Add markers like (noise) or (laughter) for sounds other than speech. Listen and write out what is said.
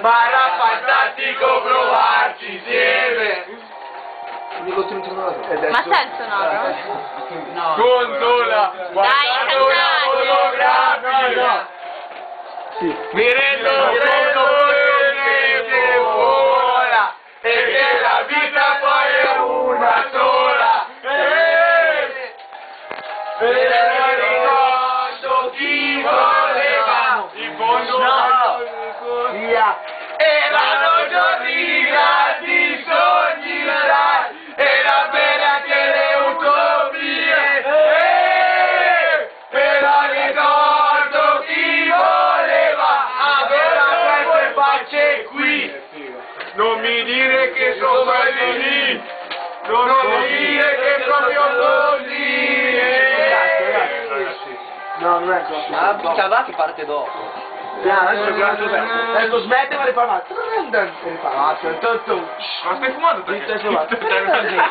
Ma era fantastico provarci insieme! Ma senso no? No. Gondola! Guardate una fotografica! Sì. Mi rendo conto che vola e che la vita poi è una sola. E e ricordo chi voleva Via. erano giorni grandi sogni dai e la pena che le utopie e però ricordo chi voleva avere queste facce qui non mi dire che sono quelli lì non mi dire che è proprio così No, non è così. Ah, puttana che parte dopo. É nos metem, ele fala, ele fala, tanto. Mas tem fumando, tá? (laughs)